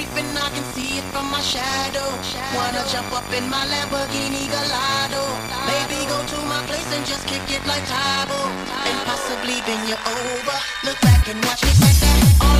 creeping, I can see it from my shadow. Wanna jump up in my Lamborghini Gallardo. Maybe go to my place and just kick it like Tybo. And possibly bend you over. Look back and watch me